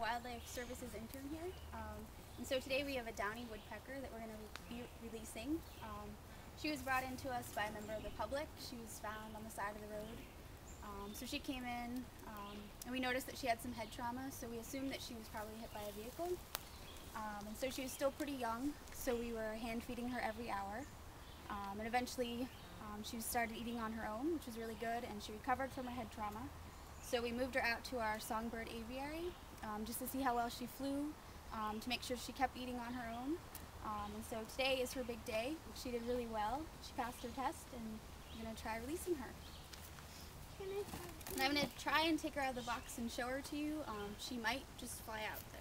Wildlife Services intern here. Um, and so today we have a downy woodpecker that we're going to be releasing. Um, she was brought in to us by a member of the public. She was found on the side of the road. Um, so she came in um, and we noticed that she had some head trauma, so we assumed that she was probably hit by a vehicle. Um, and so she was still pretty young, so we were hand feeding her every hour. Um, and eventually she started eating on her own, which was really good, and she recovered from her head trauma. So we moved her out to our songbird aviary um, just to see how well she flew, um, to make sure she kept eating on her own. Um, and so today is her big day. She did really well. She passed her test, and I'm going to try releasing her. And I'm going to try and take her out of the box and show her to you. Um, she might just fly out though.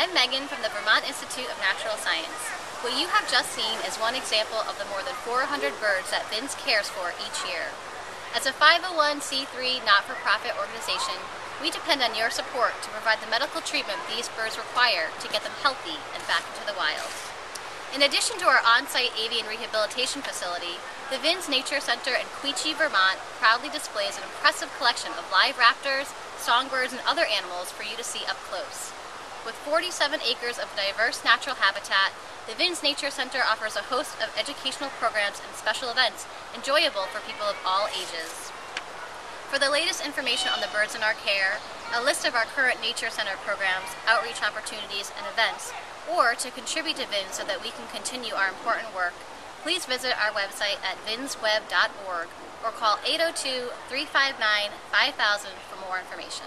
I'm Megan from the Vermont Institute of Natural Science. What you have just seen is one example of the more than 400 birds that VINS cares for each year. As a 501c3 not-for-profit organization, we depend on your support to provide the medical treatment these birds require to get them healthy and back into the wild. In addition to our on-site avian rehabilitation facility, the VINS Nature Center in Quechee, Vermont proudly displays an impressive collection of live raptors, songbirds, and other animals for you to see up close. With 47 acres of diverse natural habitat, the VINS Nature Center offers a host of educational programs and special events enjoyable for people of all ages. For the latest information on the birds in our care, a list of our current Nature Center programs, outreach opportunities, and events, or to contribute to VINS so that we can continue our important work, please visit our website at vinsweb.org or call 802 359 5000 for more information.